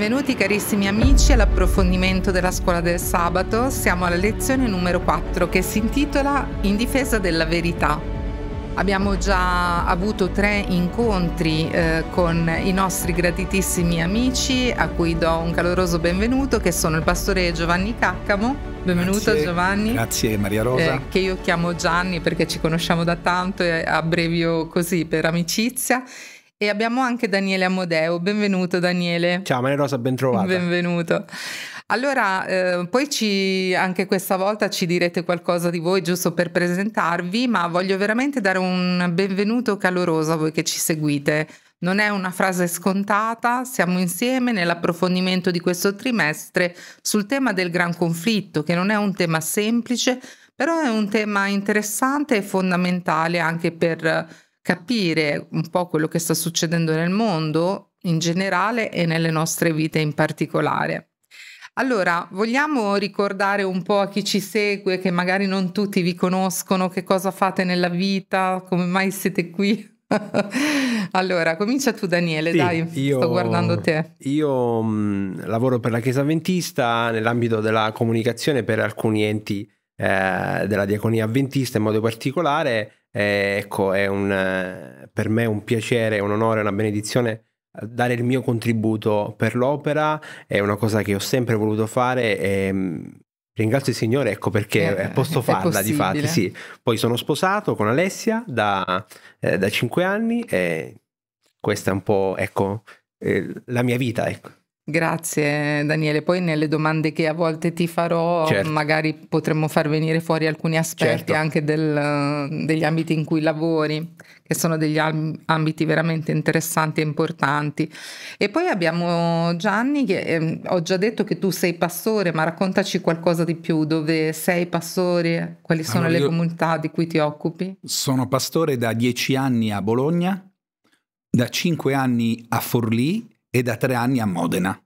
Benvenuti carissimi amici all'approfondimento della scuola del sabato. Siamo alla lezione numero 4 che si intitola In difesa della verità. Abbiamo già avuto tre incontri eh, con i nostri gratitissimi amici a cui do un caloroso benvenuto che sono il pastore Giovanni Caccamo. Benvenuto Grazie, Giovanni. Grazie Maria Rosa. Eh, che io chiamo Gianni perché ci conosciamo da tanto e abbrevio così per amicizia. E abbiamo anche Daniele Amodeo. Benvenuto Daniele. Ciao Maria Rosa, ben trovata. Benvenuto. Allora, eh, poi ci, anche questa volta ci direte qualcosa di voi giusto per presentarvi, ma voglio veramente dare un benvenuto caloroso a voi che ci seguite. Non è una frase scontata, siamo insieme nell'approfondimento di questo trimestre sul tema del gran conflitto, che non è un tema semplice, però è un tema interessante e fondamentale anche per capire un po' quello che sta succedendo nel mondo in generale e nelle nostre vite in particolare. Allora, vogliamo ricordare un po' a chi ci segue, che magari non tutti vi conoscono, che cosa fate nella vita, come mai siete qui? allora, comincia tu Daniele, sì, dai, io, sto guardando te. Io mh, lavoro per la Chiesa Avventista nell'ambito della comunicazione per alcuni enti eh, della diaconia avventista in modo particolare eh, ecco, è un, eh, per me un piacere, un onore, una benedizione eh, dare il mio contributo per l'opera, è una cosa che ho sempre voluto fare e mm, ringrazio il Signore, ecco perché eh, posso farla di fatti, sì. Poi sono sposato con Alessia da, eh, da 5 anni e questa è un po', ecco, eh, la mia vita, ecco. Grazie Daniele, poi nelle domande che a volte ti farò certo. magari potremmo far venire fuori alcuni aspetti certo. anche del, degli ambiti in cui lavori, che sono degli ambiti veramente interessanti e importanti. E poi abbiamo Gianni, che eh, ho già detto che tu sei pastore, ma raccontaci qualcosa di più, dove sei pastore, quali sono allora, le comunità di cui ti occupi? Sono pastore da dieci anni a Bologna, da cinque anni a Forlì e da tre anni a Modena.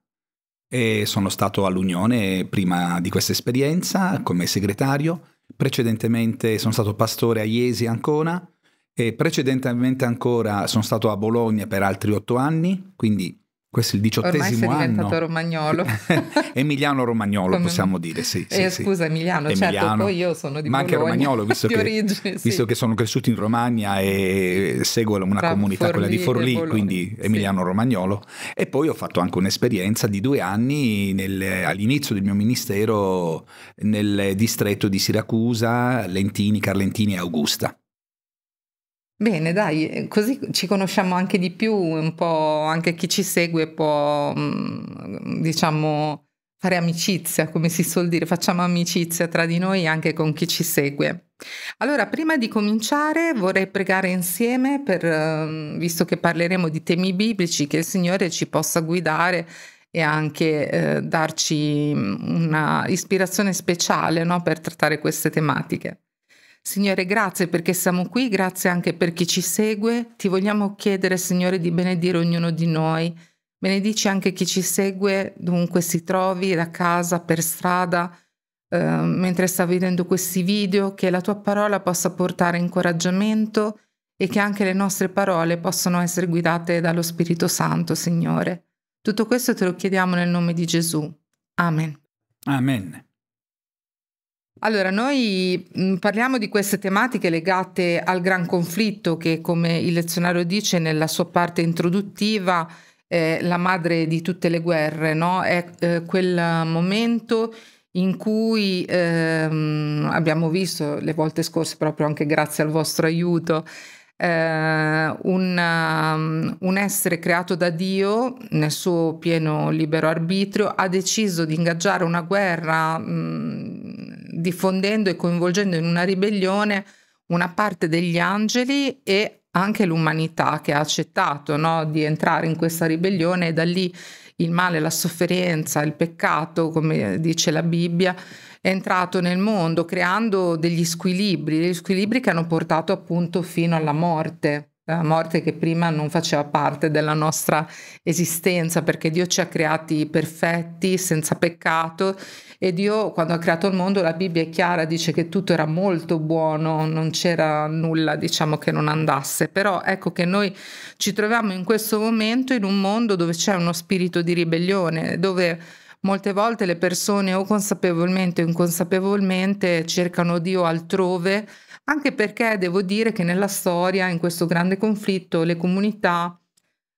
E sono stato all'Unione prima di questa esperienza come segretario, precedentemente sono stato pastore a Iesi Ancona e precedentemente ancora sono stato a Bologna per altri otto anni, quindi questo è il diciottesimo Ormai sei diventato romagnolo. Emiliano Romagnolo Come... possiamo dire, sì. Eh, sì scusa Emiliano, certo, Emiliano, certo, poi io sono di Ma anche Romagnolo, visto, che, origine, visto sì. che, sono cresciuto in Romagna e seguo una Tra comunità, Forlì quella di Forlì, quindi Emiliano sì. Romagnolo. E poi ho fatto anche un'esperienza di due anni nel, all'inizio del mio ministero nel distretto di Siracusa, Lentini, Carlentini e Augusta. Bene, dai, eh, così ci conosciamo anche di più, un po' anche chi ci segue può, mm, diciamo, fare amicizia, come si suol dire, facciamo amicizia tra di noi anche con chi ci segue. Allora, prima di cominciare vorrei pregare insieme per, mm, visto che parleremo di temi biblici, che il Signore ci possa guidare e anche eh, darci mm, una ispirazione speciale no, per trattare queste tematiche. Signore, grazie perché siamo qui, grazie anche per chi ci segue. Ti vogliamo chiedere, Signore, di benedire ognuno di noi. Benedici anche chi ci segue, dovunque si trovi, da casa, per strada, eh, mentre sta vedendo questi video, che la tua parola possa portare incoraggiamento e che anche le nostre parole possano essere guidate dallo Spirito Santo, Signore. Tutto questo te lo chiediamo nel nome di Gesù. Amen. Amen. Allora, noi mm, parliamo di queste tematiche legate al gran conflitto che, come il lezionario dice nella sua parte introduttiva, è la madre di tutte le guerre, no? È eh, quel momento in cui ehm, abbiamo visto le volte scorse, proprio anche grazie al vostro aiuto, eh, un, um, un, essere creato da Dio nel suo pieno libero arbitrio ha deciso di ingaggiare una guerra mh, mm, diffondendo e coinvolgendo in una ribellione una parte degli angeli e anche l'umanità che ha accettato no, di entrare in questa ribellione e da lì il male, la sofferenza, il peccato, come dice la Bibbia, è entrato nel mondo creando degli squilibri, degli squilibri che hanno portato appunto fino alla morte. La morte che prima non faceva parte della nostra esistenza, perché Dio ci ha creati perfetti, senza peccato. E Dio quando ha creato il mondo, la Bibbia è chiara, dice che tutto era molto buono, non c'era nulla diciamo che non andasse, però ecco che noi ci troviamo in questo momento in un mondo dove c'è uno spirito di ribellione, dove molte volte le persone o consapevolmente o inconsapevolmente cercano Dio altrove anche perché devo dire che nella storia, in questo grande conflitto, le comunità,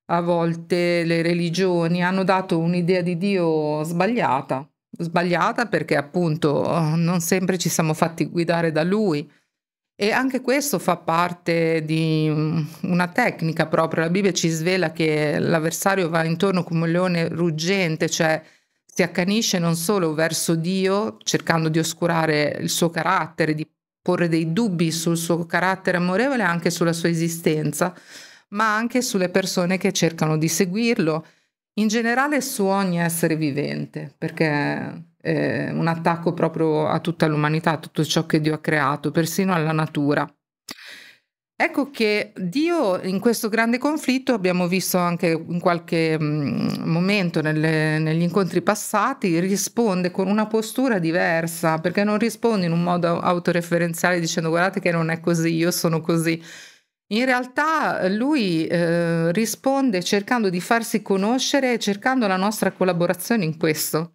a volte le religioni hanno dato un'idea di Dio sbagliata, sbagliata perché appunto non sempre ci siamo fatti guidare da Lui. E anche questo fa parte di una tecnica proprio. La Bibbia ci svela che l'avversario va intorno come un leone ruggente, cioè si accanisce non solo verso Dio, cercando di oscurare il suo carattere, di porre dei dubbi sul suo carattere amorevole e anche sulla sua esistenza, ma anche sulle persone che cercano di seguirlo, in generale su ogni essere vivente, perché è un attacco proprio a tutta l'umanità, a tutto ciò che Dio ha creato, persino alla natura. Ecco che Dio in questo grande conflitto abbiamo visto anche in qualche mm, momento nelle, negli incontri passati, risponde con una postura diversa, perché non risponde in un modo autoreferenziale dicendo guardate che non è così, io sono così. In realtà lui eh, risponde cercando di farsi conoscere cercando la nostra collaborazione in questo.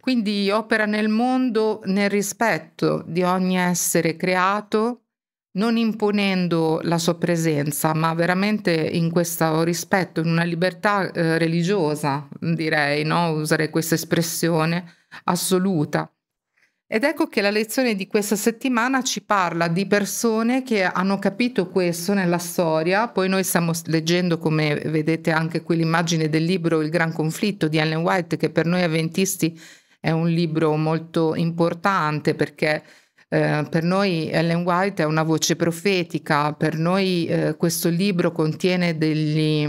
Quindi opera nel mondo nel rispetto di ogni essere creato non imponendo la sua presenza, ma veramente in questo rispetto, in una libertà eh, religiosa, direi, no? userei questa espressione assoluta. Ed ecco che la lezione di questa settimana ci parla di persone che hanno capito questo nella storia, poi noi stiamo leggendo, come vedete anche qui l'immagine del libro Il Gran Conflitto di Ellen White, che per noi avventisti è un libro molto importante perché eh, per noi Ellen White è una voce profetica, per noi eh, questo libro contiene degli,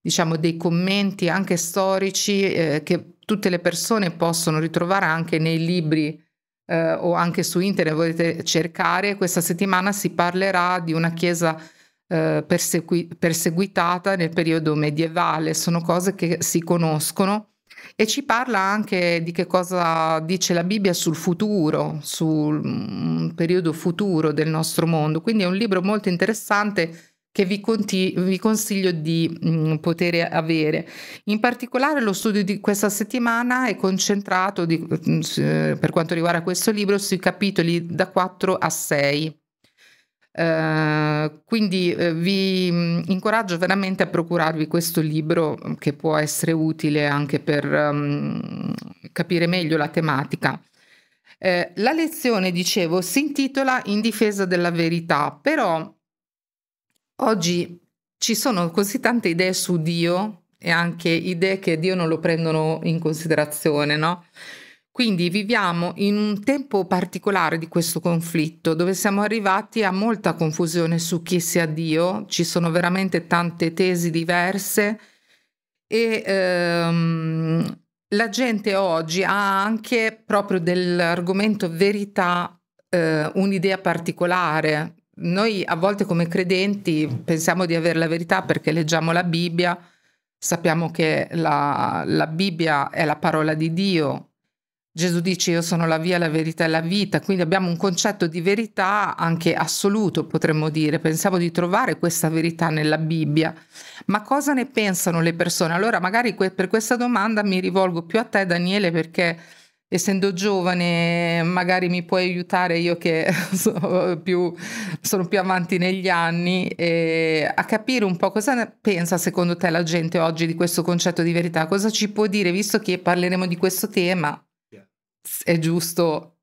diciamo, dei commenti anche storici eh, che tutte le persone possono ritrovare anche nei libri eh, o anche su internet, volete cercare. Questa settimana si parlerà di una chiesa eh, persegui- perseguitata nel periodo medievale, sono cose che si conoscono e ci parla anche di che cosa dice la Bibbia sul futuro, sul mm, periodo futuro del nostro mondo. Quindi è un libro molto interessante che vi, vi consiglio di mh, mm, poter avere. In particolare lo studio di questa settimana è concentrato di, mh, mm, per quanto riguarda questo libro sui capitoli da 4 a 6. Uh, quindi uh, vi mm, incoraggio veramente a procurarvi questo libro che può essere utile anche per um, capire meglio la tematica. Uh, la lezione, dicevo, si intitola In difesa della verità, però oggi ci sono così tante idee su Dio e anche idee che Dio non lo prendono in considerazione, no? Quindi viviamo in un tempo particolare di questo conflitto dove siamo arrivati a molta confusione su chi sia Dio, ci sono veramente tante tesi diverse e ehm, la gente oggi ha anche proprio dell'argomento verità eh, un'idea particolare. Noi a volte come credenti pensiamo di avere la verità perché leggiamo la Bibbia, sappiamo che la, la Bibbia è la parola di Dio Gesù dice io sono la via, la verità e la vita, quindi abbiamo un concetto di verità anche assoluto, potremmo dire, pensiamo di trovare questa verità nella Bibbia, ma cosa ne pensano le persone? Allora magari que- per questa domanda mi rivolgo più a te Daniele perché essendo giovane magari mi puoi aiutare io che sono più, sono più avanti negli anni eh, a capire un po' cosa pensa secondo te la gente oggi di questo concetto di verità, cosa ci può dire? Visto che parleremo di questo tema è giusto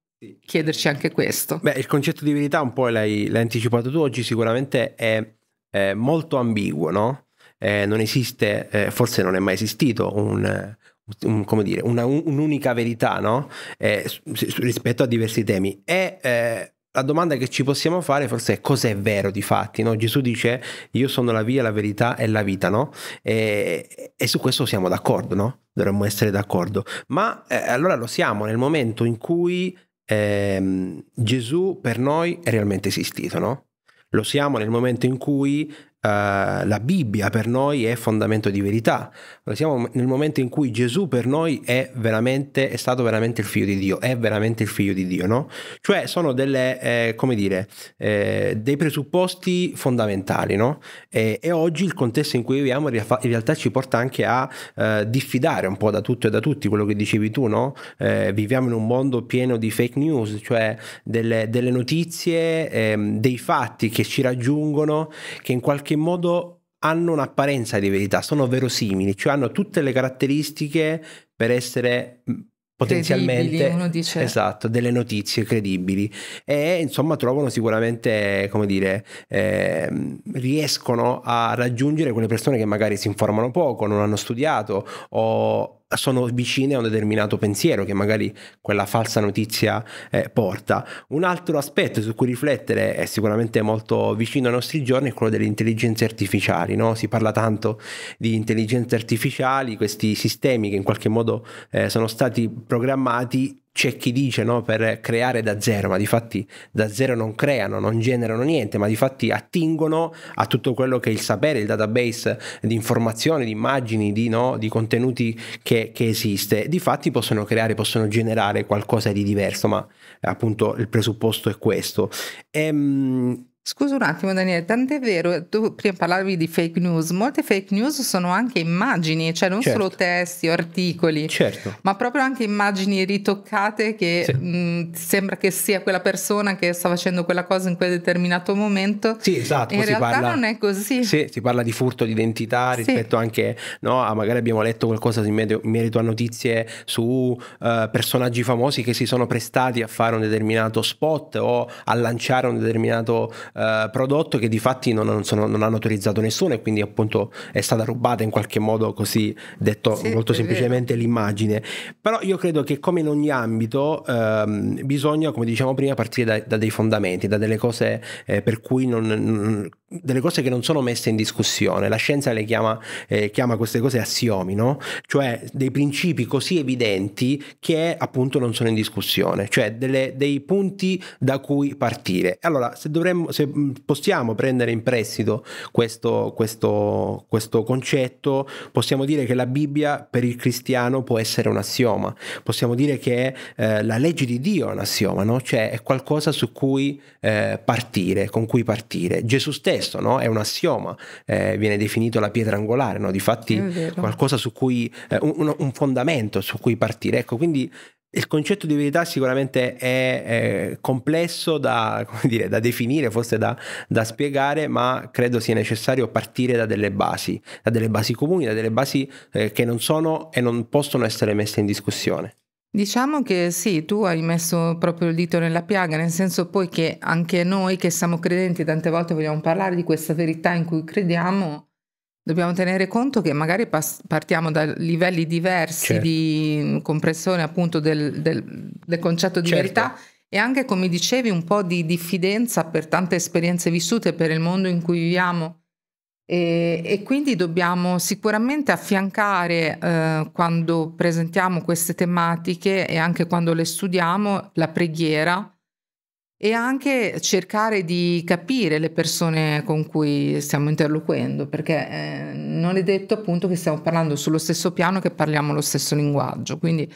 chiederci anche questo. Beh, il concetto di verità un po' l'hai, l'hai anticipato tu oggi, sicuramente è, è molto ambiguo, no? Eh, non esiste, eh, forse non è mai esistito un, un, come dire, una, un, un'unica verità no? eh, rispetto a diversi temi. E eh, la domanda che ci possiamo fare forse è cos'è vero di fatti, no? Gesù dice io sono la via, la verità e la vita, no? E, e su questo siamo d'accordo, no? Dovremmo essere d'accordo. Ma eh, allora lo siamo nel momento in cui eh, Gesù per noi è realmente esistito, no? Lo siamo nel momento in cui la Bibbia per noi è fondamento di verità. Siamo nel momento in cui Gesù per noi è veramente, è stato veramente il figlio di Dio, è veramente il figlio di Dio, no? Cioè sono delle, eh, come dire, eh, dei presupposti fondamentali, no? E, e, oggi il contesto in cui viviamo in realtà ci porta anche a eh, diffidare un po' da tutto e da tutti, quello che dicevi tu, no? Eh, viviamo in un mondo pieno di fake news, cioè delle, delle notizie, ehm, dei fatti che ci raggiungono, che in qualche modo hanno un'apparenza di verità, sono verosimili, cioè hanno tutte le caratteristiche per essere potenzialmente dice... esatto, delle notizie credibili. E insomma trovano sicuramente come dire eh, riescono a raggiungere quelle persone che magari si informano poco non hanno studiato o sono vicine a un determinato pensiero che magari quella falsa notizia eh, porta. Un altro aspetto su cui riflettere è sicuramente molto vicino ai nostri giorni è quello delle intelligenze artificiali, no? si parla tanto di intelligenze artificiali, questi sistemi che in qualche modo eh, sono stati programmati c'è chi dice no, per creare da zero, ma di fatti da zero non creano, non generano niente, ma di fatti attingono a tutto quello che è il sapere, il database di informazioni, di immagini, di, no, di contenuti che, che, esiste. Di fatti possono creare, possono generare qualcosa di diverso, ma appunto il presupposto è questo. E, ehm, Scusa un attimo Daniele, tant'è vero, tu prima parlavi di fake news, molte fake news sono anche immagini, cioè non certo. solo testi o articoli, certo. ma proprio anche immagini ritoccate che sì. mh, sembra che sia quella persona che sta facendo quella cosa in quel determinato momento. Sì, esatto. In realtà parla, non è così. Sì, si parla di furto di identità rispetto sì. anche no, a magari abbiamo letto qualcosa in merito a notizie su uh, personaggi famosi che si sono prestati a fare un determinato spot o a lanciare un determinato eh, prodotto che di fatti non, non, sono, non, hanno autorizzato nessuno e quindi appunto è stata rubata in qualche modo così detto sì, molto semplicemente vero. l'immagine. Però io credo che come in ogni ambito ehm, bisogna, come diciamo prima, partire da, da, dei fondamenti, da delle cose eh, per cui non, delle cose che non sono messe in discussione. La scienza le chiama, eh, chiama queste cose assiomi, no? Cioè dei principi così evidenti che appunto non sono in discussione, cioè delle, dei punti da cui partire. Allora, se, dovremmo, se mm, possiamo prendere in prestito questo, questo, questo concetto, possiamo dire che la Bibbia per il cristiano può essere un assioma, possiamo dire che eh, la legge di Dio è un assioma, no? Cioè è qualcosa su cui eh, partire, con cui partire. Gesù stesso stesso, no? è un assioma, eh, viene definito la pietra angolare, no? difatti qualcosa su cui, eh, un, un, fondamento su cui partire. Ecco, quindi il concetto di verità sicuramente è, è complesso da, dire, da, definire, forse da, da, spiegare, ma credo sia necessario partire da delle basi, da delle basi comuni, da delle basi eh, che non sono e non possono essere messe in discussione. Diciamo che sì, tu hai messo proprio il dito nella piaga, nel senso poi che anche noi che siamo credenti tante volte vogliamo parlare di questa verità in cui crediamo, dobbiamo tenere conto che magari partiamo da livelli diversi certo. di comprensione appunto del, del, del concetto di certo. verità e anche come dicevi un po' di diffidenza per tante esperienze vissute per il mondo in cui viviamo e, e quindi dobbiamo sicuramente affiancare eh, quando presentiamo queste tematiche e anche quando le studiamo la preghiera e anche cercare di capire le persone con cui stiamo interloquendo, perché eh, non è detto appunto che stiamo parlando sullo stesso piano, che parliamo lo stesso linguaggio. Quindi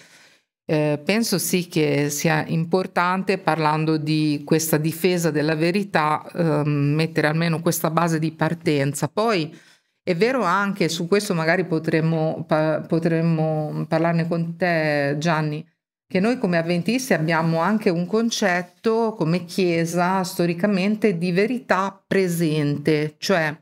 eh, penso sì che sia importante, parlando di questa difesa della verità, ehm, mettere almeno questa base di partenza. Poi è vero anche, su questo magari potremmo, pa- potremmo parlarne con te Gianni, che noi come avventisti abbiamo anche un concetto come Chiesa storicamente di verità presente, cioè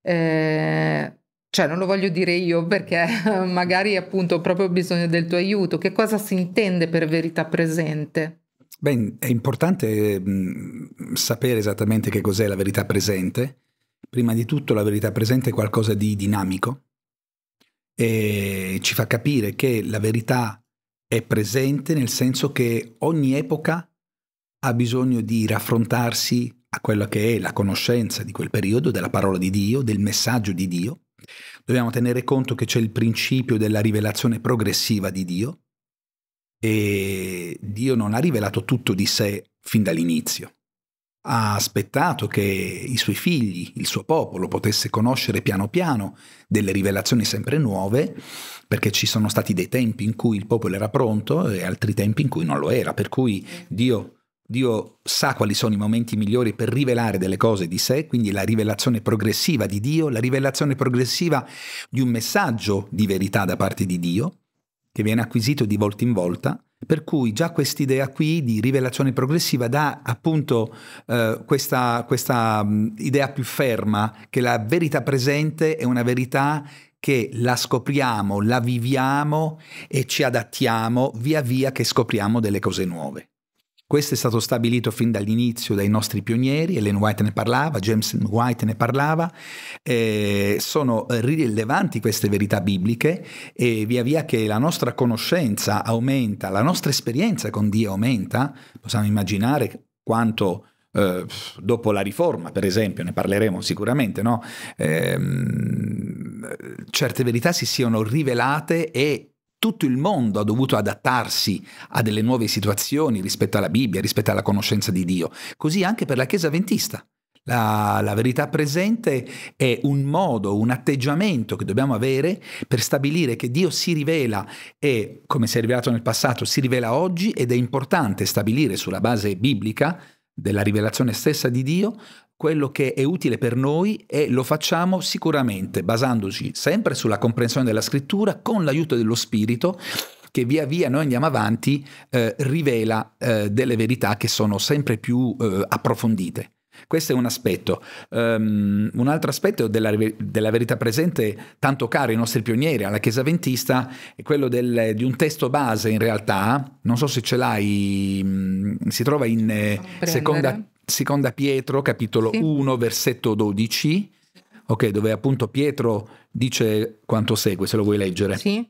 eh, cioè non lo voglio dire io perché magari appunto ho proprio bisogno del tuo aiuto. Che cosa si intende per verità presente? Beh, è importante mh, sapere esattamente che cos'è la verità presente. Prima di tutto la verità presente è qualcosa di dinamico e ci fa capire che la verità è presente nel senso che ogni epoca ha bisogno di raffrontarsi a quella che è la conoscenza di quel periodo, della parola di Dio, del messaggio di Dio Dobbiamo tenere conto che c'è il principio della rivelazione progressiva di Dio e Dio non ha rivelato tutto di sé fin dall'inizio. Ha aspettato che i suoi figli, il suo popolo, potesse conoscere piano piano delle rivelazioni sempre nuove, perché ci sono stati dei tempi in cui il popolo era pronto e altri tempi in cui non lo era, per cui Dio Dio sa quali sono i momenti migliori per rivelare delle cose di sé, quindi la rivelazione progressiva di Dio, la rivelazione progressiva di un messaggio di verità da parte di Dio, che viene acquisito di volta in volta, per cui già quest'idea qui di rivelazione progressiva dà appunto eh, questa, questa mh, idea più ferma che la verità presente è una verità che la scopriamo, la viviamo e ci adattiamo via via che scopriamo delle cose nuove. Questo è stato stabilito fin dall'inizio dai nostri pionieri, Ellen White ne parlava, James White ne parlava, eh, sono rilevanti queste verità bibliche e via via che la nostra conoscenza aumenta, la nostra esperienza con Dio aumenta, possiamo immaginare quanto eh, dopo la riforma, per esempio, ne parleremo sicuramente, no? eh, certe verità si siano rivelate e tutto il mondo ha dovuto adattarsi a delle nuove situazioni rispetto alla Bibbia, rispetto alla conoscenza di Dio. Così anche per la Chiesa Adventista. La, la, verità presente è un modo, un atteggiamento che dobbiamo avere per stabilire che Dio si rivela e, come si è rivelato nel passato, si rivela oggi ed è importante stabilire sulla base biblica della rivelazione stessa di Dio quello che è utile per noi e lo facciamo sicuramente basandoci sempre sulla comprensione della scrittura con l'aiuto dello Spirito che via via noi andiamo avanti eh, rivela eh, delle verità che sono sempre più eh, approfondite. Questo è un aspetto. Um, un altro aspetto della, della, verità presente, tanto caro ai nostri pionieri, alla Chiesa Ventista, è quello del, di un testo base in realtà, non so se ce l'hai, mm, si trova in eh, seconda, seconda, Pietro, capitolo sì. 1, versetto 12, ok, dove appunto Pietro dice quanto segue, se lo vuoi leggere. Sì.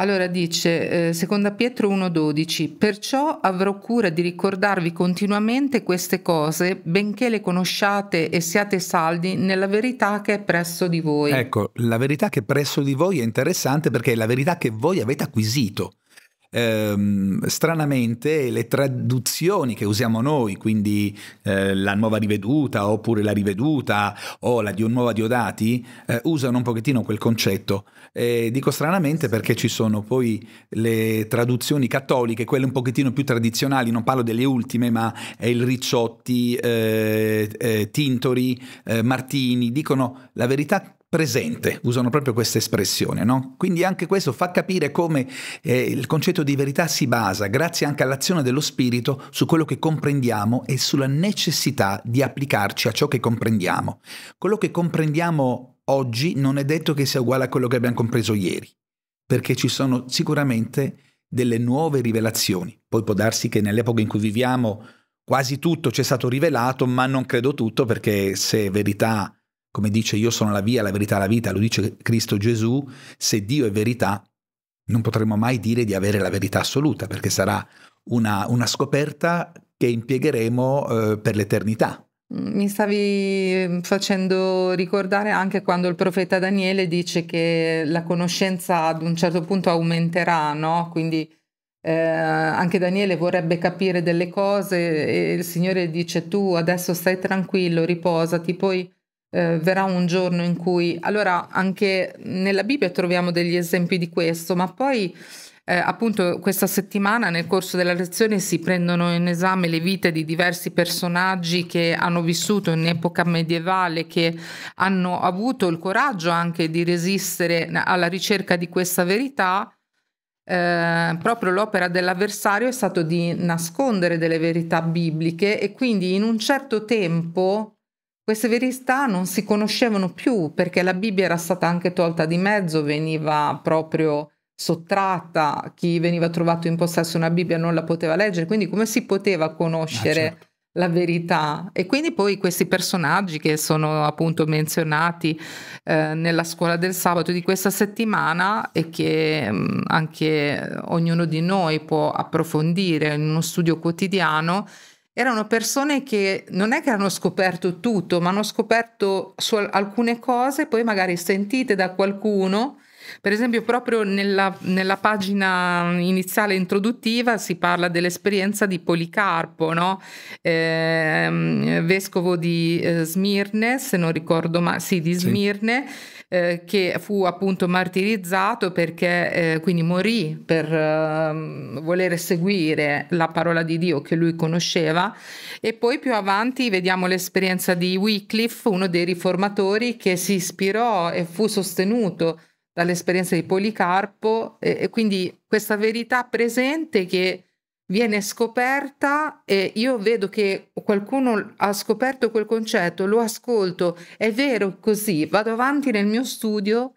Allora dice, eh, seconda Pietro 1,12, perciò avrò cura di ricordarvi continuamente queste cose, benché le conosciate e siate saldi nella verità che è presso di voi. Ecco, la verità che è presso di voi è interessante perché è la verità che voi avete acquisito ehm, stranamente le traduzioni che usiamo noi, quindi eh, la nuova riveduta oppure la riveduta o la nuova Diodati, eh, usano un pochettino quel concetto. E dico stranamente perché ci sono poi le traduzioni cattoliche, quelle un pochettino più tradizionali, non parlo delle ultime, ma è il Ricciotti, eh, eh Tintori, eh, Martini, dicono la verità presente, usano proprio questa espressione, no? Quindi anche questo fa capire come eh, il concetto di verità si basa, grazie anche all'azione dello spirito, su quello che comprendiamo e sulla necessità di applicarci a ciò che comprendiamo. Quello che comprendiamo oggi non è detto che sia uguale a quello che abbiamo compreso ieri, perché ci sono sicuramente delle nuove rivelazioni. Poi può darsi che nell'epoca in cui viviamo quasi tutto ci è stato rivelato, ma non credo tutto perché se verità come dice io sono la via, la verità, la vita, lo dice Cristo Gesù, se Dio è verità, non potremo mai dire di avere la verità assoluta, perché sarà una, una scoperta che impiegheremo eh, per l'eternità. Mi stavi facendo ricordare anche quando il profeta Daniele dice che la conoscenza ad un certo punto aumenterà, no? Quindi eh, anche Daniele vorrebbe capire delle cose e il Signore dice tu adesso stai tranquillo, riposati, poi eh, verrà un giorno in cui, allora anche nella Bibbia troviamo degli esempi di questo, ma poi eh, appunto questa settimana nel corso della lezione si prendono in esame le vite di diversi personaggi che hanno vissuto in epoca medievale, che hanno avuto il coraggio anche di resistere alla ricerca di questa verità. Eh, proprio l'opera dell'avversario è stato di nascondere delle verità bibliche e quindi in un certo tempo queste verità non si conoscevano più perché la Bibbia era stata anche tolta di mezzo, veniva proprio sottratta, chi veniva trovato in possesso una Bibbia non la poteva leggere, quindi come si poteva conoscere ah, certo. la verità? E quindi poi questi personaggi che sono appunto menzionati eh, nella scuola del sabato di questa settimana e che mh, mm, anche ognuno di noi può approfondire in uno studio quotidiano, erano persone che non è che hanno scoperto tutto, ma hanno scoperto alcune cose, poi magari sentite da qualcuno Per esempio, proprio nella, nella pagina iniziale introduttiva si parla dell'esperienza di Policarpo, no? eh, vescovo di eh, Smirne, se non ricordo ma sì, di Smirne. Sì eh, che fu appunto martirizzato perché eh, quindi morì per eh, volere seguire la parola di Dio che lui conosceva. E poi più avanti vediamo l'esperienza di Wycliffe, uno dei riformatori che si ispirò e fu sostenuto dall'esperienza di Policarpo. E, e quindi questa verità presente che viene scoperta e io vedo che qualcuno ha scoperto quel concetto, lo ascolto, è vero così, vado avanti nel mio studio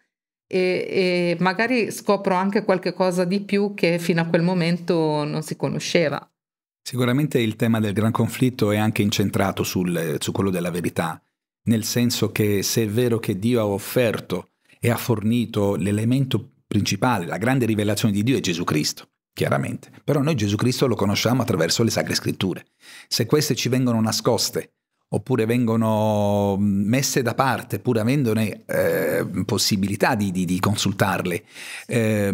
e, e magari scopro anche qualche cosa di più che fino a quel momento non si conosceva. Sicuramente il tema del gran conflitto è anche incentrato sul, su quello della verità, nel senso che se è vero che Dio ha offerto e ha fornito l'elemento principale, la grande rivelazione di Dio è Gesù Cristo chiaramente. Però noi Gesù Cristo lo conosciamo attraverso le Sacre Scritture. Se queste ci vengono nascoste oppure vengono messe da parte pur avendone eh, possibilità di, di, di consultarle. Eh,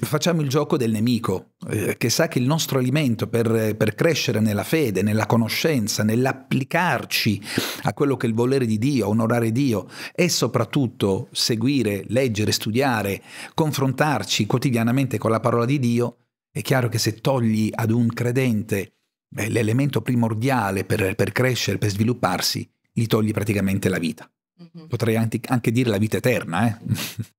facciamo il gioco del nemico eh, che sa che il nostro alimento per, per, crescere nella fede, nella conoscenza, nell'applicarci a quello che è il volere di Dio, onorare Dio e soprattutto seguire, leggere, studiare, confrontarci quotidianamente con la parola di Dio, è chiaro che se togli ad un credente l'elemento primordiale per, per, crescere, per svilupparsi, gli togli praticamente la vita. Mm-hmm. Potrei anche, anche, dire la vita eterna. Eh?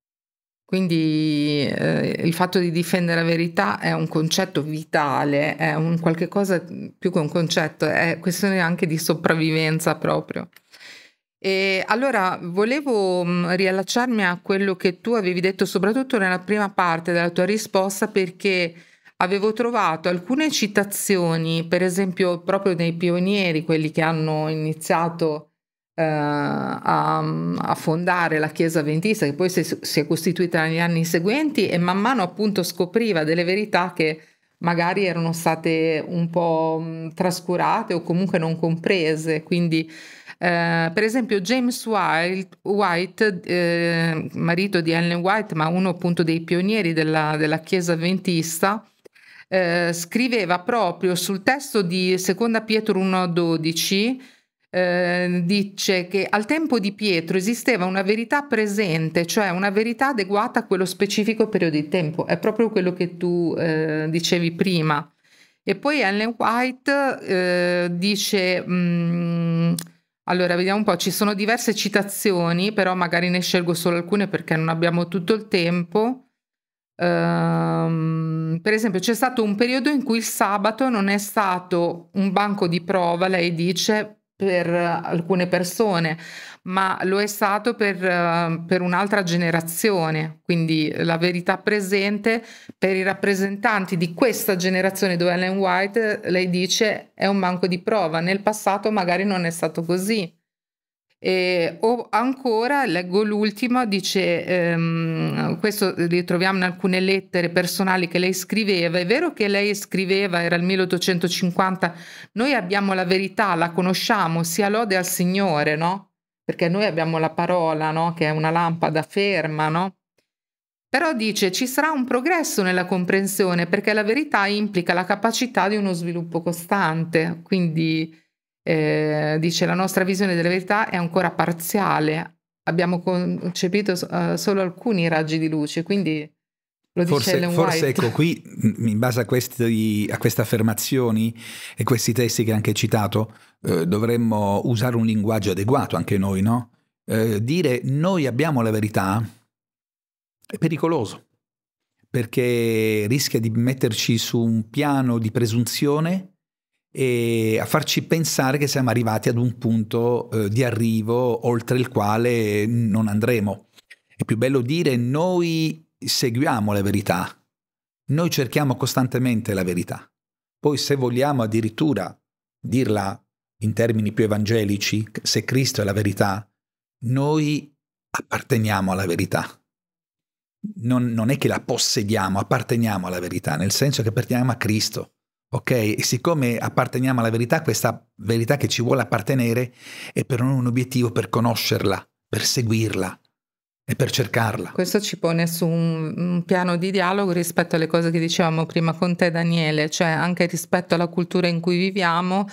Quindi eh, il fatto di difendere la verità è un concetto vitale, è un qualche cosa più che un concetto, è questione anche di sopravvivenza proprio. E allora volevo mm, riallacciarmi a quello che tu avevi detto, soprattutto nella prima parte della tua risposta, perché avevo trovato alcune citazioni, per esempio proprio dei pionieri, quelli che hanno iniziato eh, a, a, fondare la Chiesa Adventista, che poi si, si, è costituita negli anni seguenti e man mano appunto scopriva delle verità che magari erano state un po' trascurate o comunque non comprese. Quindi, eh, per esempio, James White, White eh, marito di Ellen White, ma uno appunto dei pionieri della, della Chiesa Adventista, eh, scriveva proprio sul testo di Seconda Pietro 1,12 eh, dice che al tempo di Pietro esisteva una verità presente, cioè una verità adeguata a quello specifico periodo di tempo. È proprio quello che tu eh, dicevi prima. E poi Ellen White eh, dice... Mh, mm, allora, vediamo un po', ci sono diverse citazioni, però magari ne scelgo solo alcune perché non abbiamo tutto il tempo. Um, per esempio, c'è stato un periodo in cui il sabato non è stato un banco di prova, lei dice, per alcune persone, ma lo è stato per, uh, per un'altra generazione. Quindi la verità presente per i rappresentanti di questa generazione dove Ellen White, lei dice, è un banco di prova. Nel passato magari non è stato così. E, o ancora, leggo l'ultima, dice, ehm, questo ritroviamo in alcune lettere personali che lei scriveva, è vero che lei scriveva, era il 1850, noi abbiamo la verità, la conosciamo, sia lode al Signore, no? Perché noi abbiamo la parola, no? Che è una lampada ferma, no? Però dice ci sarà un progresso nella comprensione perché la verità implica la capacità di uno sviluppo costante, quindi eh, dice la nostra visione della verità è ancora parziale, abbiamo concepito uh, solo alcuni raggi di luce, quindi lo dice forse, Ellen forse ecco qui, in base a, questi, a, queste affermazioni e questi testi che hai anche citato, eh, dovremmo usare un linguaggio adeguato anche noi, no? Eh, dire noi abbiamo la verità è pericoloso, perché rischia di metterci su un piano di presunzione e a farci pensare che siamo arrivati ad un punto eh, di arrivo oltre il quale non andremo. È più bello dire noi seguiamo la verità, noi cerchiamo costantemente la verità. Poi se vogliamo addirittura dirla in termini più evangelici, se Cristo è la verità, noi apparteniamo alla verità. Non, non è che la possediamo, apparteniamo alla verità, nel senso che apparteniamo a Cristo. Ok? E siccome apparteniamo alla verità, questa verità che ci vuole appartenere è per noi un obiettivo per conoscerla, per seguirla. e per cercarla. Questo ci pone su un, un, piano di dialogo rispetto alle cose che dicevamo prima con te Daniele, cioè anche rispetto alla cultura in cui viviamo.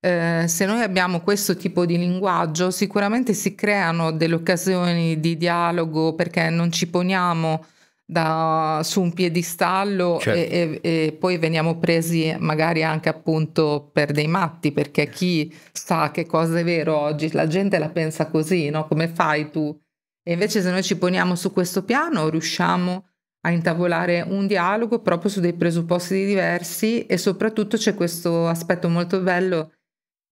Eh, se noi abbiamo questo tipo di linguaggio, sicuramente si creano delle occasioni di dialogo perché non ci poniamo da, su un piedistallo certo. e, e, e, poi veniamo presi magari anche appunto per dei matti perché chi sa che cosa è vero oggi, la gente la pensa così, no? Come fai tu? E invece se noi ci poniamo su questo piano riusciamo a intavolare un dialogo proprio su dei presupposti diversi e soprattutto c'è questo aspetto molto bello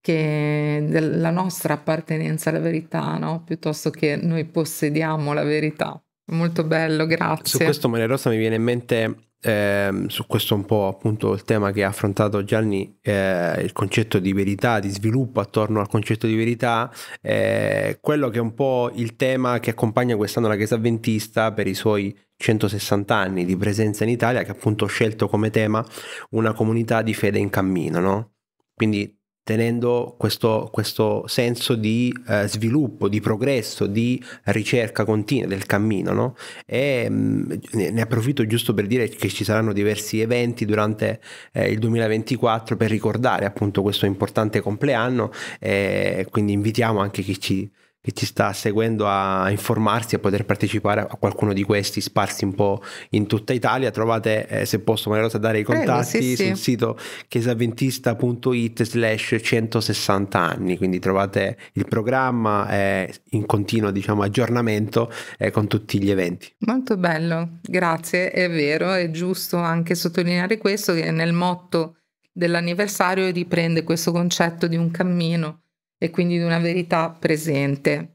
che della nostra appartenenza alla verità, no? piuttosto che noi possediamo la verità. Molto bello, grazie. Su questo Maria Rosa mi viene in mente eh, su questo un po' appunto il tema che ha affrontato Gianni, eh, il concetto di verità, di sviluppo attorno al concetto di verità, eh, quello che è un po' il tema che accompagna quest'anno la Chiesa Adventista per i suoi 160 anni di presenza in Italia, che appunto ha scelto come tema una comunità di fede in cammino, no? Quindi tenendo questo, questo senso di eh, sviluppo, di progresso, di ricerca continua del cammino. No? E mh, mm, ne approfitto giusto per dire che ci saranno diversi eventi durante eh, il 2024 per ricordare appunto questo importante compleanno e quindi invitiamo anche chi ci che ci sta seguendo a informarsi e a poter partecipare a qualcuno di questi sparsi un po' in tutta Italia. Trovate, eh, se posso Maria Rosa, dare i contatti Prego, sì, sul sì. sito chiesaventista.it slash 160 anni, quindi trovate il programma eh, in continuo diciamo, aggiornamento eh, con tutti gli eventi. Molto bello, grazie, è vero, è giusto anche sottolineare questo che nel motto dell'anniversario riprende questo concetto di un cammino e quindi di una verità presente.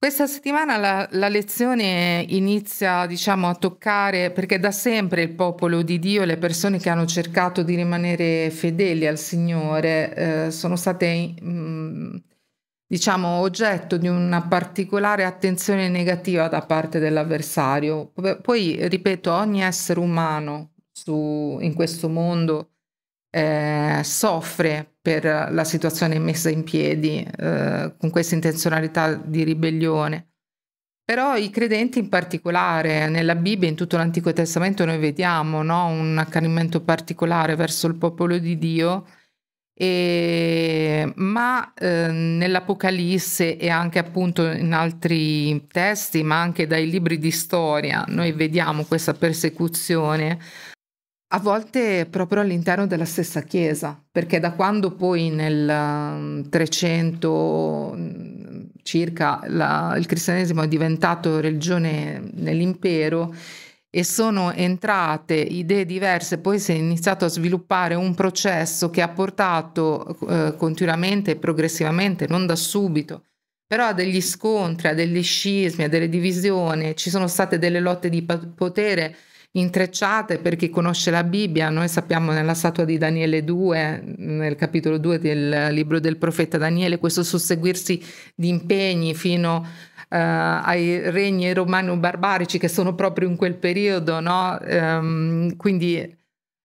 Questa settimana la, la, lezione inizia, diciamo, a toccare, perché da sempre il popolo di Dio, le persone che hanno cercato di rimanere fedeli al Signore, eh, sono state, mh, mm, diciamo, oggetto di una particolare attenzione negativa da parte dell'avversario. Poi, ripeto, ogni essere umano su, in questo mondo eh, soffre per la situazione messa in piedi eh, con questa intenzionalità di ribellione. Però i credenti in particolare, nella Bibbia, in tutto l'Antico Testamento, noi vediamo no? un accanimento particolare verso il popolo di Dio, e, ma eh, nell'Apocalisse e anche appunto in altri testi, ma anche dai libri di storia, noi vediamo questa persecuzione a volte proprio all'interno della stessa chiesa, perché da quando poi nel 300 mm, mm, circa la, il cristianesimo è diventato religione nell'impero e sono entrate idee diverse, poi si è iniziato a sviluppare un processo che ha portato eh, continuamente e progressivamente, non da subito, però a degli scontri, a degli scismi, a delle divisioni, ci sono state delle lotte di potere intrecciate per chi conosce la Bibbia. Noi sappiamo nella statua di Daniele 2, nel capitolo 2 del libro del profeta Daniele, questo susseguirsi di impegni fino uh, ai regni romano-barbarici che sono proprio in quel periodo, no? Um, quindi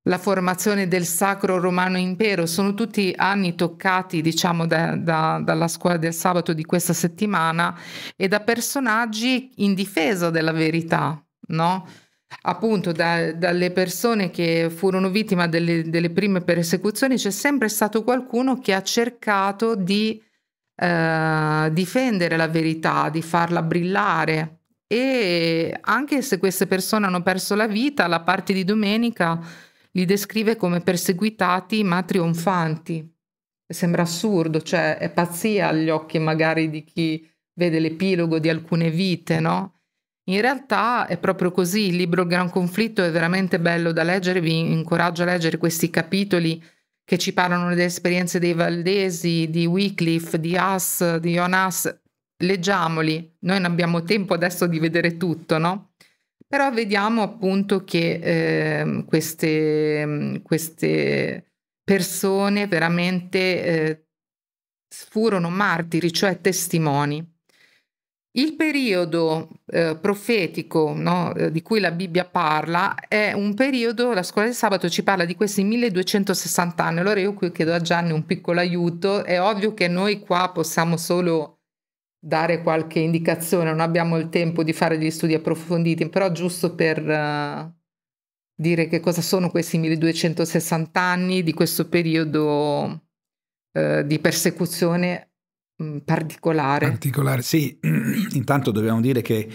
la formazione del Sacro Romano Impero, sono tutti anni toccati, diciamo, da, da, dalla scuola del sabato di questa settimana e da personaggi in difesa della verità, no? Appunto da, dalle persone che furono vittime delle, delle, prime persecuzioni c'è sempre stato qualcuno che ha cercato di eh, difendere la verità, di farla brillare e anche se queste persone hanno perso la vita, la parte di domenica li descrive come perseguitati ma trionfanti. Sembra assurdo, cioè è pazzia agli occhi magari di chi vede l'epilogo di alcune vite, no? In realtà è proprio così, il libro Gran Conflitto è veramente bello da leggere, vi incoraggio a leggere questi capitoli che ci parlano delle esperienze dei Valdesi, di Wycliffe, di Haas, di Jonas. Leggiamoli, noi non abbiamo tempo adesso di vedere tutto, no? Però vediamo appunto che eh, queste, queste, persone veramente eh, furono martiri, cioè testimoni. Il periodo eh, profetico no, eh, di cui la Bibbia parla è un periodo, la scuola del sabato ci parla di questi 1260 anni. Allora io qui chiedo a Gianni un piccolo aiuto. È ovvio che noi qua possiamo solo dare qualche indicazione, non abbiamo il tempo di fare degli studi approfonditi, però giusto per uh, dire che cosa sono questi 1260 anni di questo periodo uh, di persecuzione particolare. Particolare, sì. Intanto dobbiamo dire che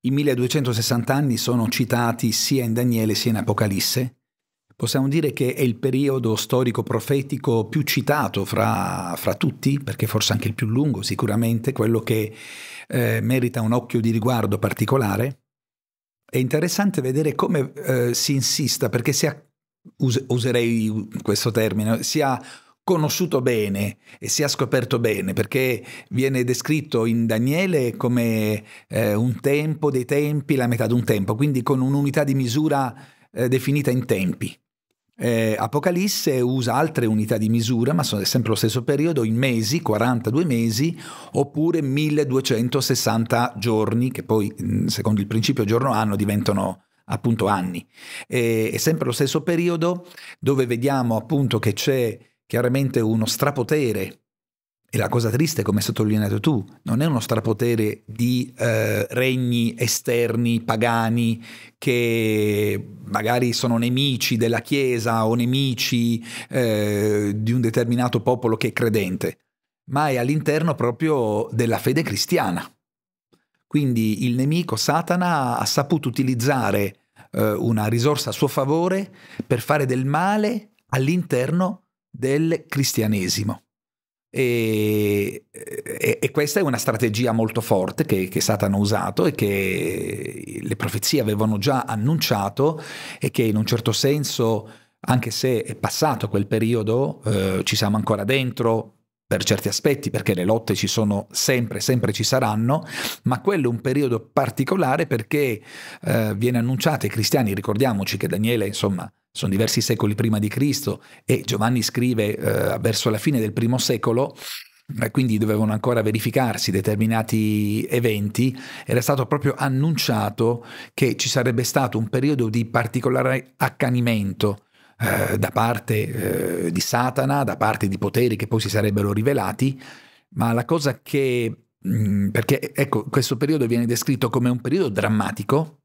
i 1260 anni sono citati sia in Daniele sia in Apocalisse Possiamo dire che è il periodo storico profetico più citato fra, fra tutti, perché forse anche il più lungo sicuramente, quello che eh, merita un occhio di riguardo particolare. È interessante vedere come eh, si insista, perché si ha, us- userei questo termine, si ha conosciuto bene e si è scoperto bene perché viene descritto in Daniele come eh, un tempo dei tempi, la metà di un tempo, quindi con un'unità di misura eh, definita in tempi. Eh, Apocalisse usa altre unità di misura, ma sono sempre lo stesso periodo, in mesi, 42 mesi, oppure 1260 giorni, che poi secondo il principio giorno-anno diventano appunto anni. E, è sempre lo stesso periodo dove vediamo appunto che c'è chiaramente uno strapotere e la cosa triste, come hai sottolineato tu, non è uno strapotere di eh, regni esterni, pagani, che magari sono nemici della Chiesa o nemici eh, di un determinato popolo che è credente, ma è all'interno proprio della fede cristiana. Quindi il nemico Satana ha saputo utilizzare eh, una risorsa a suo favore per fare del male all'interno del cristianesimo. E, e, e, questa è una strategia molto forte che, che Satana ha usato e che le profezie avevano già annunciato e che in un certo senso, anche se è passato quel periodo, eh, ci siamo ancora dentro per certi aspetti, perché le lotte ci sono sempre, sempre ci saranno, ma quello è un periodo particolare perché eh, viene annunciato ai cristiani, ricordiamoci che Daniele, insomma, sono diversi secoli prima di Cristo e Giovanni scrive eh, verso la fine del primo secolo, e quindi dovevano ancora verificarsi determinati eventi, era stato proprio annunciato che ci sarebbe stato un periodo di particolare accanimento eh, da parte eh, di Satana, da parte di poteri che poi si sarebbero rivelati, ma la cosa che... Mh, perché ecco, questo periodo viene descritto come un periodo drammatico,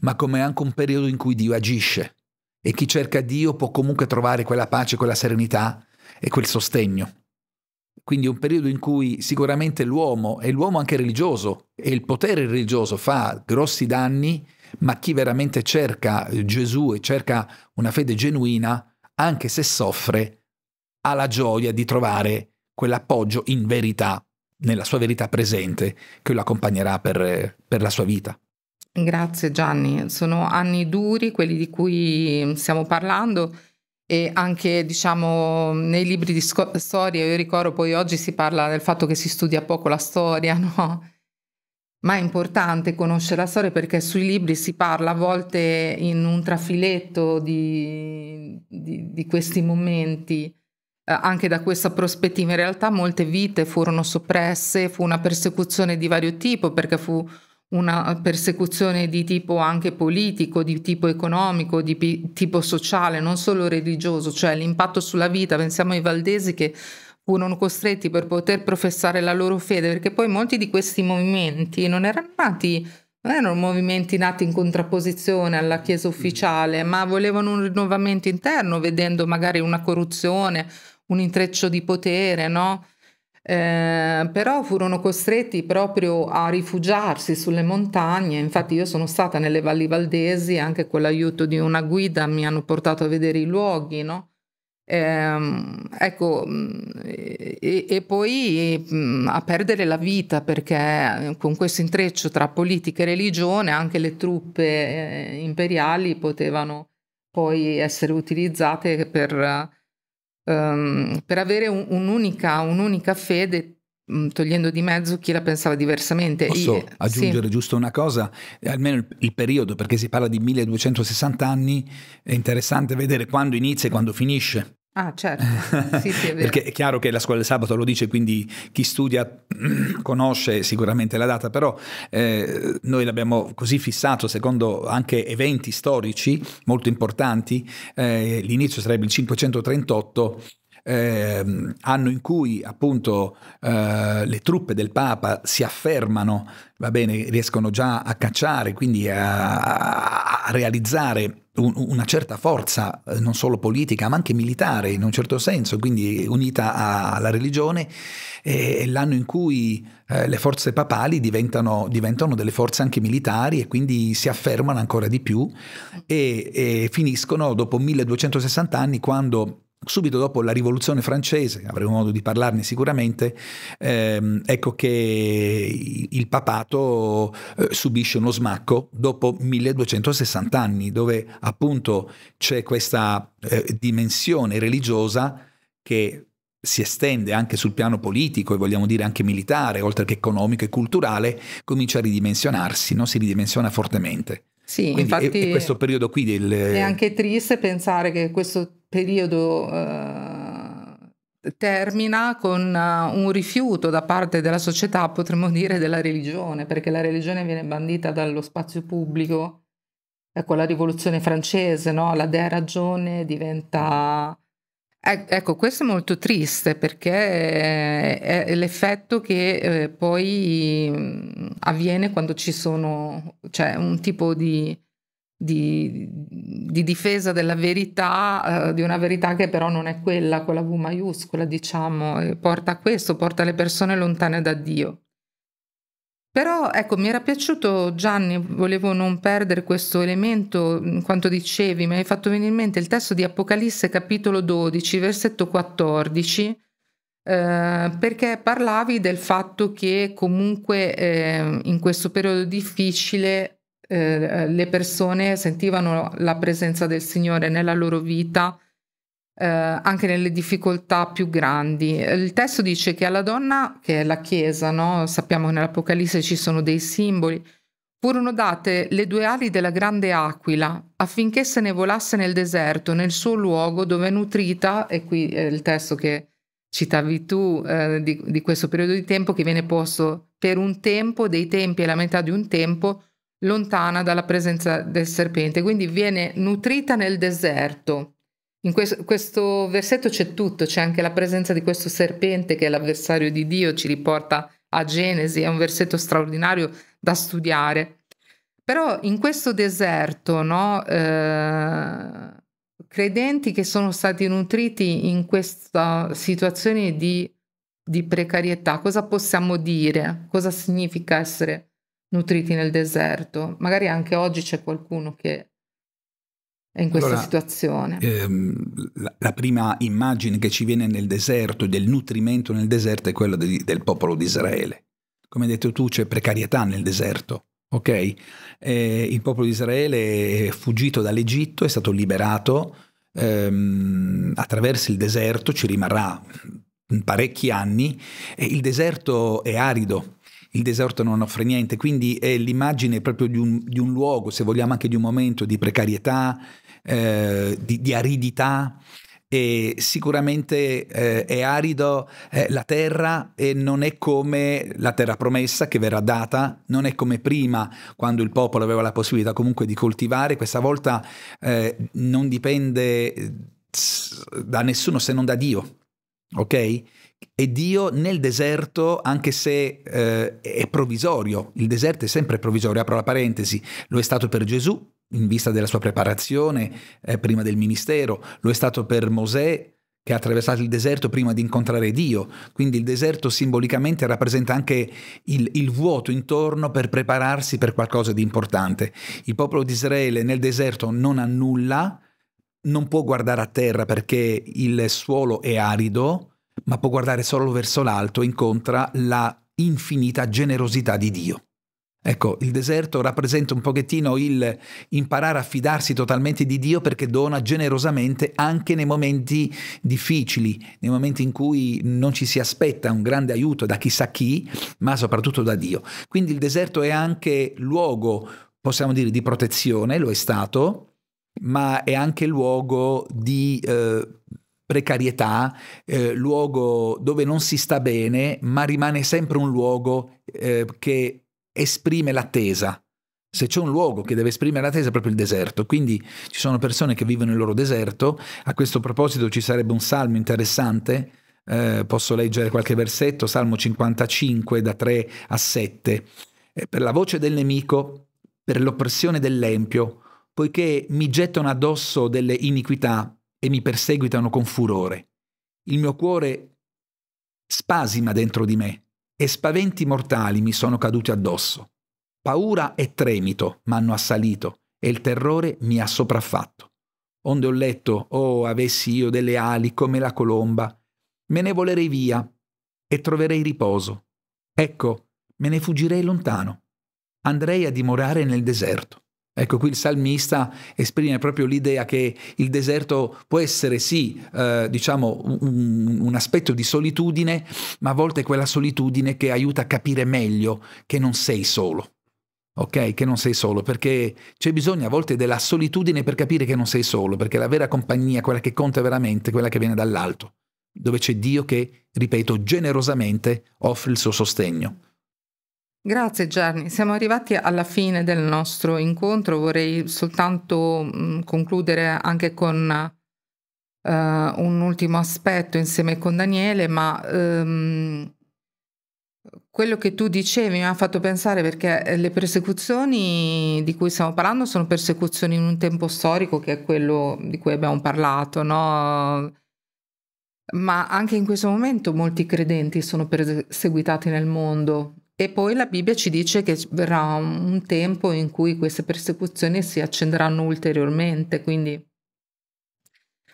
ma come anche un periodo in cui Dio agisce e chi cerca Dio può comunque trovare quella pace, quella serenità e quel sostegno. Quindi un periodo in cui sicuramente l'uomo, e l'uomo anche religioso, e il potere religioso fa grossi danni, ma chi veramente cerca Gesù e cerca una fede genuina, anche se soffre, ha la gioia di trovare quell'appoggio in verità, nella sua verità presente, che lo accompagnerà per, per la sua vita. Grazie Gianni, sono anni duri quelli di cui stiamo parlando e anche diciamo nei libri di sco- storia, io ricordo poi oggi si parla del fatto che si studia poco la storia, no? Ma è importante conoscere la storia perché sui libri si parla a volte in un trafiletto di, di, di questi momenti, eh, anche da questa prospettiva. In realtà molte vite furono soppresse, fu una persecuzione di vario tipo perché fu una persecuzione di tipo anche politico, di tipo economico, di tipo sociale, non solo religioso, cioè l'impatto sulla vita. Pensiamo ai valdesi che furono costretti per poter professare la loro fede, perché poi molti di questi movimenti non erano nati, non erano movimenti nati in contrapposizione alla Chiesa ufficiale, ma volevano un rinnovamento interno, vedendo magari una corruzione, un intreccio di potere, no? Eh, però furono costretti proprio a rifugiarsi sulle montagne, infatti io sono stata nelle valli valdesi, anche con l'aiuto di una guida mi hanno portato a vedere i luoghi, no? Eh, ecco, e, e poi mh, a perdere la vita perché con questo intreccio tra politica e religione anche le truppe eh, imperiali potevano poi essere utilizzate per um, per avere un, un'unica, un'unica fede mm, togliendo di mezzo chi la pensava diversamente. Posso Io, aggiungere sì. giusto una cosa, almeno il, il, periodo, perché si parla di 1260 anni, è interessante vedere quando inizia e quando finisce. Ah, certo. Sì, sì, è Perché è chiaro che la scuola del sabato lo dice, quindi chi studia conosce sicuramente la data, però eh, noi l'abbiamo così fissato secondo anche eventi storici molto importanti. Eh, l'inizio sarebbe il 538 eh, anno in cui appunto eh, le truppe del Papa si affermano, va bene, riescono già a cacciare, quindi a, a realizzare un, una certa forza, eh, non solo politica, ma anche militare in un certo senso, quindi unita a, alla religione, è l'anno in cui eh, le forze papali diventano, diventano, delle forze anche militari e quindi si affermano ancora di più e, e finiscono dopo 1260 anni quando subito dopo la rivoluzione francese, avremo modo di parlarne sicuramente, ehm, ecco che il papato eh, subisce uno smacco dopo 1260 anni, dove appunto c'è questa eh, dimensione religiosa che si estende anche sul piano politico e vogliamo dire anche militare, oltre che economico e culturale, comincia a ridimensionarsi, no? si ridimensiona fortemente. Sì, Quindi infatti è, è questo periodo qui del... È anche triste pensare che questo periodo uh, termina con uh, un rifiuto da parte della società, potremmo dire, della religione, perché la religione viene bandita dallo spazio pubblico. Ecco, la rivoluzione francese, no? la dea ragione diventa Ecco, questo è molto triste perché è l'effetto che eh, poi mm, avviene quando ci sono, cioè un tipo di, di, di difesa della verità, eh, di una verità che però non è quella con la V maiuscola, diciamo, porta a questo, porta le persone lontane da Dio. Però ecco, mi era piaciuto Gianni, volevo non perdere questo elemento in quanto dicevi, mi hai fatto venire in mente il testo di Apocalisse capitolo 12, versetto 14, eh, perché parlavi del fatto che comunque eh, in questo periodo difficile eh, le persone sentivano la presenza del Signore nella loro vita eh, anche nelle difficoltà più grandi. Il testo dice che alla donna, che è la Chiesa, no? sappiamo che nell'Apocalisse ci sono dei simboli, furono date le due ali della grande aquila affinché se ne volasse nel deserto, nel suo luogo dove è nutrita, e qui è il testo che citavi tu eh, di, di questo periodo di tempo che viene posto per un tempo, dei tempi e la metà di un tempo, lontana dalla presenza del serpente, quindi viene nutrita nel deserto in questo, versetto c'è tutto, c'è anche la presenza di questo serpente che è l'avversario di Dio, ci riporta a Genesi, è un versetto straordinario da studiare. Però in questo deserto, no, eh, credenti che sono stati nutriti in questa situazione di, di precarietà, cosa possiamo dire? Cosa significa essere nutriti nel deserto? Magari anche oggi c'è qualcuno che è in questa allora, situazione. Ehm, la, la, prima immagine che ci viene nel deserto, del nutrimento nel deserto, è quella di, del popolo di Israele. Come hai detto tu, c'è precarietà nel deserto. Ok? Eh, il popolo di Israele è fuggito dall'Egitto, è stato liberato ehm, attraverso il deserto, ci rimarrà parecchi anni. E il deserto è arido, il deserto non offre niente, quindi è l'immagine proprio di un, di un, luogo, se vogliamo anche di un momento di precarietà, eh, di, di, aridità. E sicuramente eh, è arido eh, la terra e non è come la terra promessa che verrà data, non è come prima quando il popolo aveva la possibilità comunque di coltivare, questa volta eh, non dipende eh, da nessuno se non da Dio, ok? E Dio nel deserto, anche se eh, è provvisorio, il deserto è sempre provvisorio, apro la parentesi, lo è stato per Gesù, in vista della sua preparazione eh, prima del ministero, lo è stato per Mosè che ha attraversato il deserto prima di incontrare Dio, quindi il deserto simbolicamente rappresenta anche il, il vuoto intorno per prepararsi per qualcosa di importante. Il popolo di Israele nel deserto non ha nulla, non può guardare a terra perché il suolo è arido, ma può guardare solo verso l'alto incontra la infinita generosità di Dio. Ecco, il deserto rappresenta un pochettino il imparare a fidarsi totalmente di Dio perché dona generosamente anche nei momenti difficili, nei momenti in cui non ci si aspetta un grande aiuto da chissà chi, ma soprattutto da Dio. Quindi il deserto è anche luogo, possiamo dire, di protezione, lo è stato, ma è anche luogo di eh, precarietà, eh, luogo dove non si sta bene, ma rimane sempre un luogo eh, che esprime l'attesa. Se c'è un luogo che deve esprimere l'attesa è proprio il deserto, quindi ci sono persone che vivono il loro deserto. A questo proposito ci sarebbe un salmo interessante, eh, posso leggere qualche versetto, Salmo 55 da 3 a 7. Eh, per la voce del nemico, per l'oppressione dell'empio, poiché mi gettano addosso delle iniquità e mi perseguitano con furore. Il mio cuore spasima dentro di me e spaventi mortali mi sono caduti addosso. Paura e tremito m'hanno assalito e il terrore mi ha sopraffatto. Onde ho letto, oh, avessi io delle ali come la colomba, me ne volerei via e troverei riposo. Ecco, me ne fuggirei lontano. Andrei a dimorare nel deserto. Ecco, qui il salmista esprime proprio l'idea che il deserto può essere sì, eh, diciamo, un, un, aspetto di solitudine, ma a volte è quella solitudine che aiuta a capire meglio che non sei solo ok? Che non sei solo, perché c'è bisogno a volte della solitudine per capire che non sei solo, perché la vera compagnia, quella che conta veramente, quella che viene dall'alto, dove c'è Dio che, ripeto, generosamente offre il suo sostegno. Grazie Gianni, siamo arrivati alla fine del nostro incontro, vorrei soltanto concludere anche con uh, un ultimo aspetto insieme con Daniele, ma um, quello che tu dicevi mi ha fatto pensare perché eh, le persecuzioni di cui stiamo parlando sono persecuzioni in un tempo storico che è quello di cui abbiamo parlato, no? Ma anche in questo momento molti credenti sono perseguitati nel mondo e poi la Bibbia ci dice che verrà un tempo in cui queste persecuzioni si accenderanno ulteriormente, quindi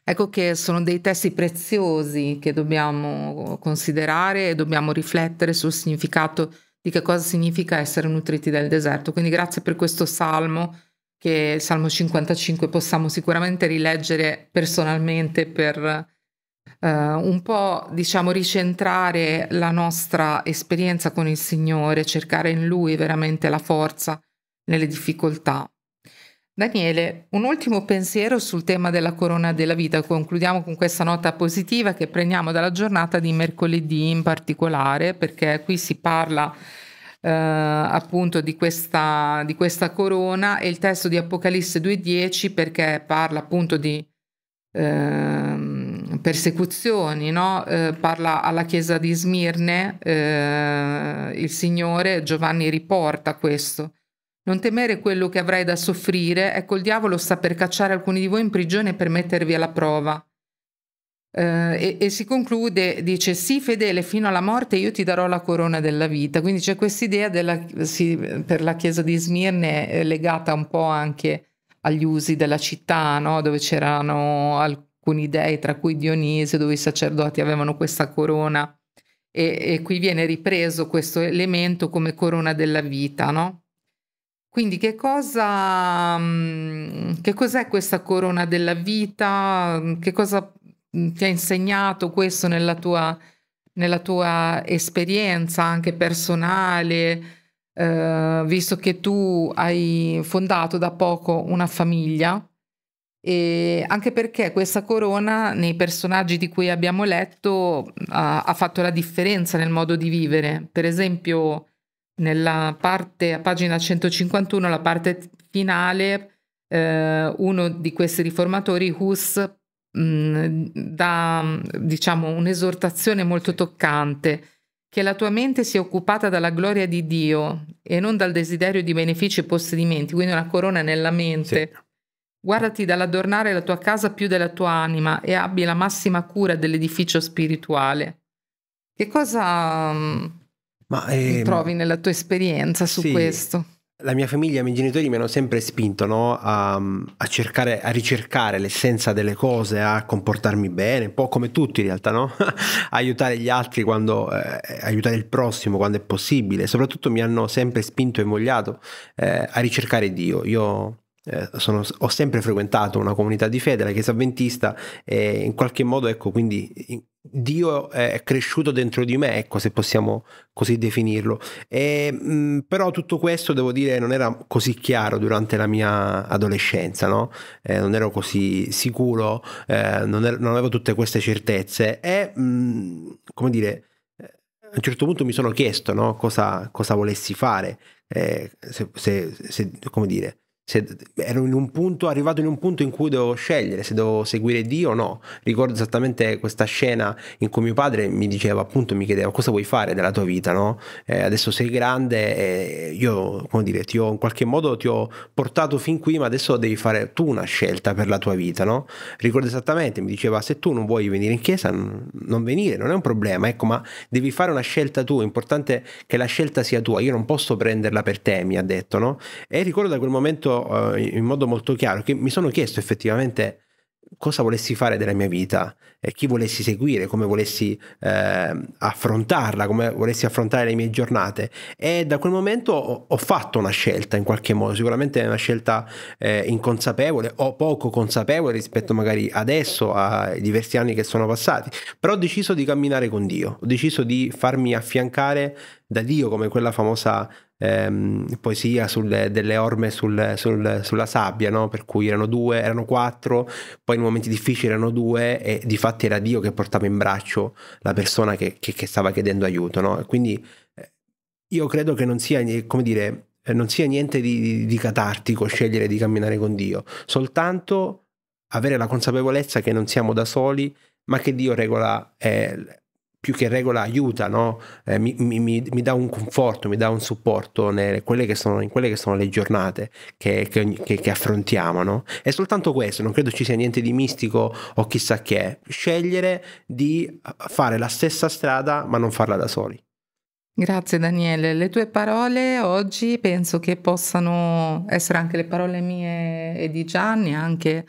Ecco che sono dei testi preziosi che dobbiamo considerare e dobbiamo riflettere sul significato di che cosa significa essere nutriti dal deserto. Quindi grazie per questo salmo, che è il Salmo 55 possiamo sicuramente rileggere personalmente per uh, un po' diciamo ricentrare la nostra esperienza con il Signore, cercare in Lui veramente la forza nelle difficoltà. Daniele, un ultimo pensiero sul tema della corona della vita. Concludiamo con questa nota positiva che prendiamo dalla giornata di mercoledì in particolare, perché qui si parla eh, appunto di questa, di questa, corona e il testo di Apocalisse 2.10 perché parla appunto di eh, persecuzioni, no? eh, parla alla chiesa di Smirne, eh, il Signore Giovanni riporta questo non temere quello che avrai da soffrire, ecco il diavolo sta per cacciare alcuni di voi in prigione per mettervi alla prova. Uh, e, e, si conclude, dice, sii fedele fino alla morte, io ti darò la corona della vita. Quindi c'è questa idea sì, per la chiesa di Smirne eh, legata un po' anche agli usi della città, no? dove c'erano alcuni dei, tra cui Dionisio, dove i sacerdoti avevano questa corona. E, e qui viene ripreso questo elemento come corona della vita, no? Quindi che cosa, mm, che cos'è questa corona della vita? Che cosa mm, ti ha insegnato questo nella tua, nella tua esperienza anche personale? Eh, visto che tu hai fondato da poco una famiglia e anche perché questa corona nei personaggi di cui abbiamo letto ha, ha fatto la differenza nel modo di vivere. Per esempio, nella parte, a pagina 151, la parte finale, eh, uno di questi riformatori, Hus, mh, dà diciamo un'esortazione molto toccante che la tua mente sia occupata dalla gloria di Dio e non dal desiderio di benefici e possedimenti, quindi una corona nella mente. Sì. Guardati dall'adornare la tua casa più della tua anima e abbi la massima cura dell'edificio spirituale. Che cosa mm, ma, ehm, trovi nella tua esperienza su sì, questo? La mia famiglia, i miei genitori mi hanno sempre spinto no, a, a, cercare, a ricercare l'essenza delle cose, a comportarmi bene, un po' come tutti in realtà, no? aiutare gli altri quando, eh, aiutare il prossimo quando è possibile. Soprattutto mi hanno sempre spinto e invogliato eh, a ricercare Dio. Io eh, sono, ho sempre frequentato una comunità di fede, la Chiesa Adventista, e in qualche modo, ecco, quindi Dio è cresciuto dentro di me, ecco, se possiamo così definirlo. E, mh, però tutto questo, devo dire, non era così chiaro durante la mia adolescenza, no? Eh, non ero così sicuro, eh, non, ero, non, avevo tutte queste certezze e, mh, come dire, a un certo punto mi sono chiesto no, cosa, cosa, volessi fare, eh, se, se, se, come dire, se ero in un punto, arrivato in un punto in cui dovevo scegliere se devo seguire Dio o no. Ricordo esattamente questa scena in cui mio padre mi diceva, appunto, mi chiedeva cosa vuoi fare della tua vita, no? Eh, adesso sei grande e io, come dire, ti ho in qualche modo ti ho portato fin qui, ma adesso devi fare tu una scelta per la tua vita, no? Ricordo esattamente, mi diceva, se tu non vuoi venire in chiesa, non venire, non è un problema, ecco, ma devi fare una scelta tu, è importante che la scelta sia tua, io non posso prenderla per te, mi ha detto, no? E ricordo da quel momento uh, in modo molto chiaro che mi sono chiesto effettivamente cosa volessi fare della mia vita, e chi volessi seguire, come volessi eh, affrontarla, come volessi affrontare le mie giornate. E da quel momento ho, ho fatto una scelta in qualche modo, sicuramente una scelta eh, inconsapevole o poco consapevole rispetto magari adesso, ai diversi anni che sono passati, però ho deciso di camminare con Dio, ho deciso di farmi affiancare da Dio come quella famosa ehm, poesia sulle, delle orme sul, sul, sulla sabbia, no? per cui erano due, erano quattro, poi in momenti difficili erano due e di fatto era Dio che portava in braccio la persona che, che, che stava chiedendo aiuto. No? quindi eh, io credo che non sia, come dire, eh, non sia niente di, di, di catartico scegliere di camminare con Dio, soltanto avere la consapevolezza che non siamo da soli, ma che Dio regola eh, più che regola aiuta, no? eh, mi, mi, mi, dà un conforto, mi dà un supporto nelle, quelle che sono, in quelle che sono le giornate che, che, che, che affrontiamo. No? È soltanto questo, non credo ci sia niente di mistico o chissà che. Scegliere di fare la stessa strada ma non farla da soli. Grazie Daniele, le tue parole oggi penso che possano essere anche le parole mie e di Gianni, anche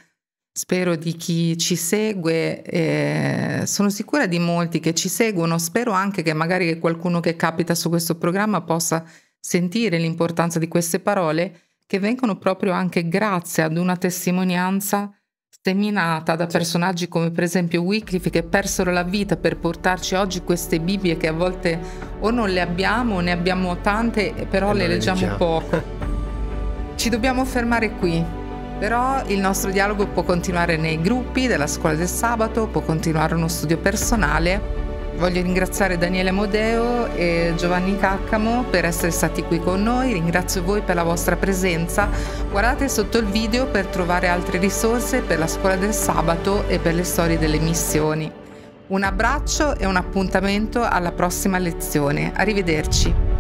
Spero di chi ci segue, eh, sono sicura di molti che ci seguono, spero anche che magari qualcuno che capita su questo programma possa sentire l'importanza di queste parole che vengono proprio anche grazie ad una testimonianza seminata da personaggi come per esempio Wycliffe che persero la vita per portarci oggi queste Bibbie che a volte o non le abbiamo o ne abbiamo tante però le leggiamo, leggiamo poco. Ci dobbiamo fermare qui. Però il nostro dialogo può continuare nei gruppi della scuola del sabato, può continuare uno studio personale. Voglio ringraziare Daniele Modeo e Giovanni Caccamo per essere stati qui con noi, ringrazio voi per la vostra presenza. Guardate sotto il video per trovare altre risorse per la scuola del sabato e per le storie delle missioni. Un abbraccio e un appuntamento alla prossima lezione. Arrivederci.